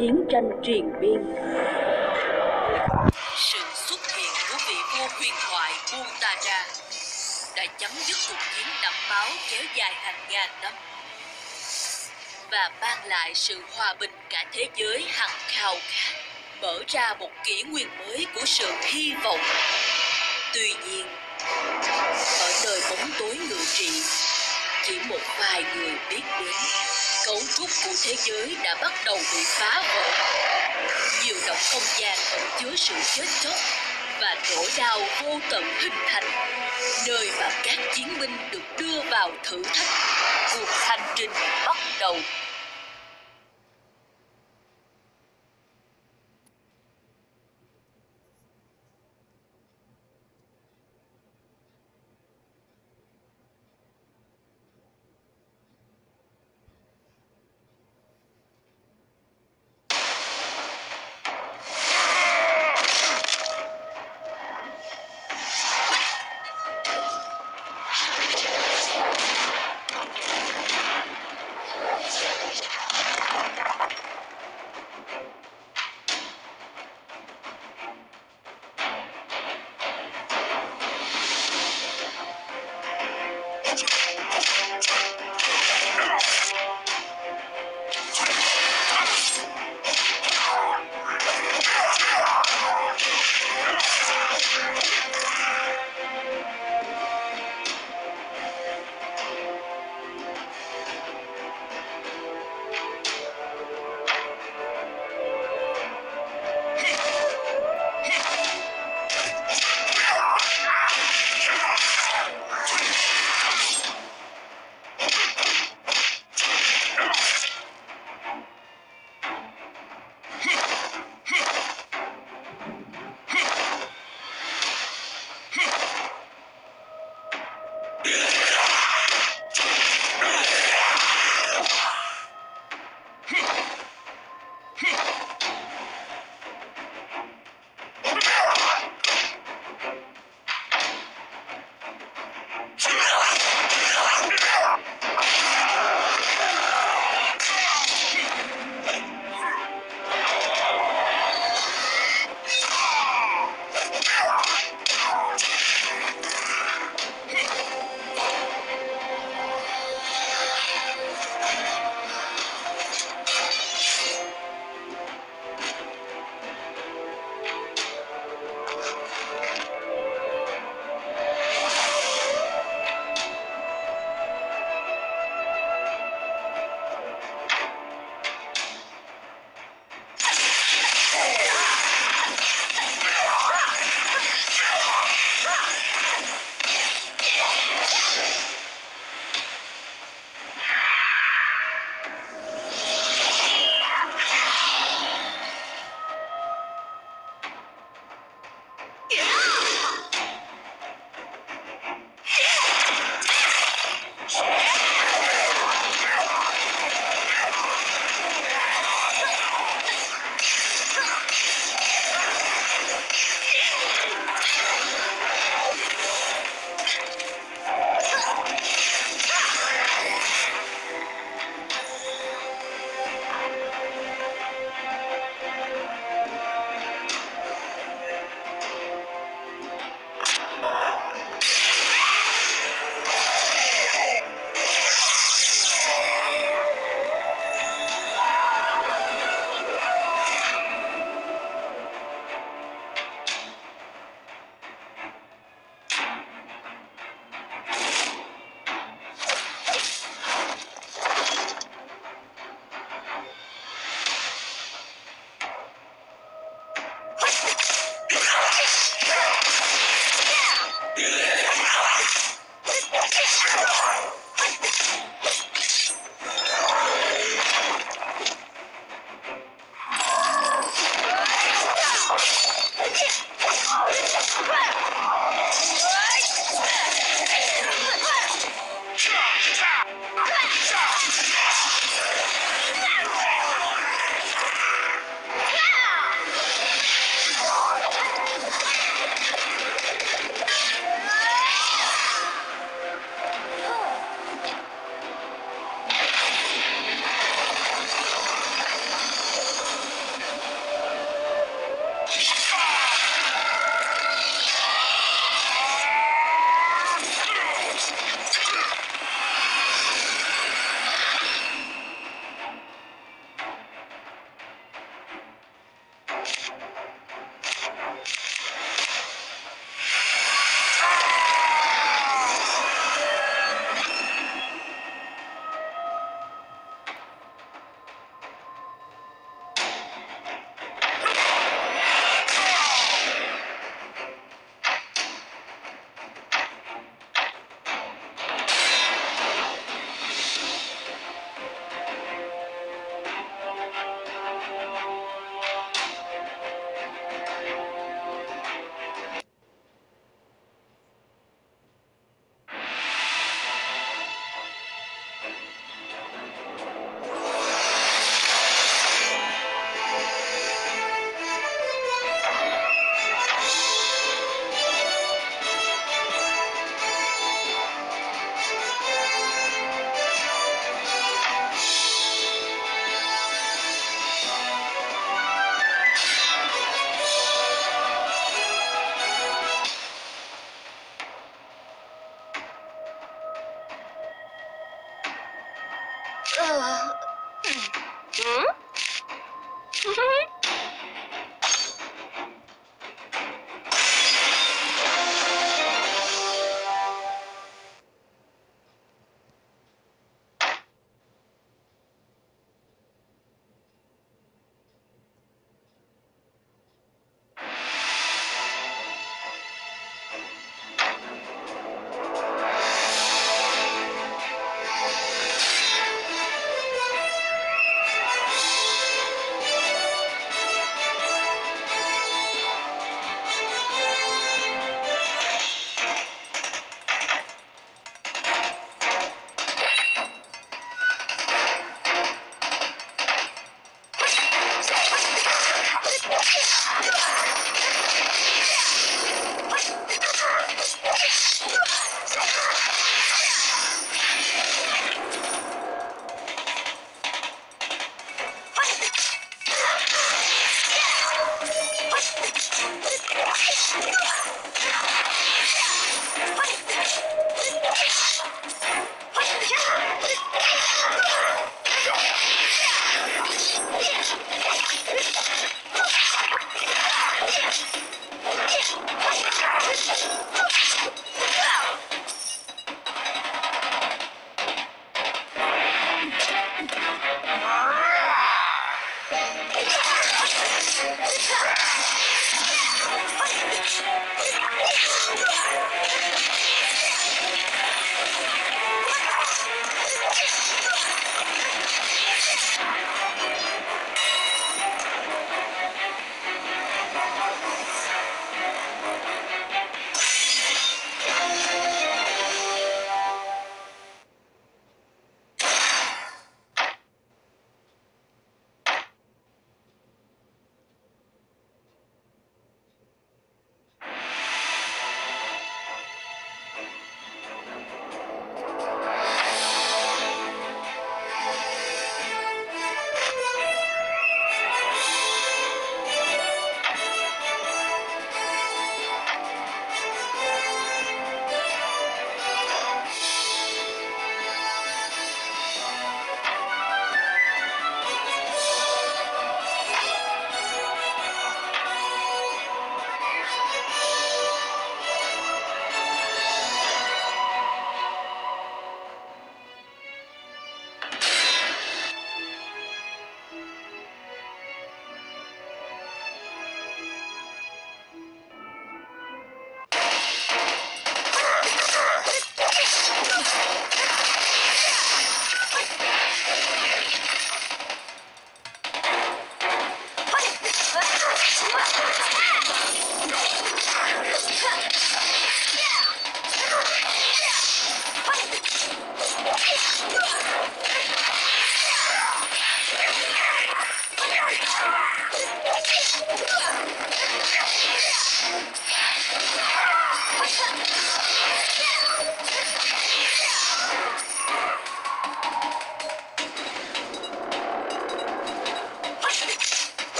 chiến tranh triền biên. Sự xuất hiện của vị vua huyền thoại Buntara đã chấm dứt cuộc chiến đẫm máu kéo dài hàng ngàn năm và mang lại sự hòa bình cả thế giới hằng khao khát, mở ra một kỷ nguyên mới của sự hy vọng. Tuy nhiên, ở nơi bóng tối ngự trị, chỉ một vài người biết đến cấu trúc của thế giới đã bắt đầu bị phá vỡ. Nhiều động không gian ẩn chứa sự chết chóc và nỗi đau vô tận hình thành, nơi mà các chiến binh được đưa vào thử thách. Cuộc hành trình bắt đầu. 嗯，嗯？嗯哼。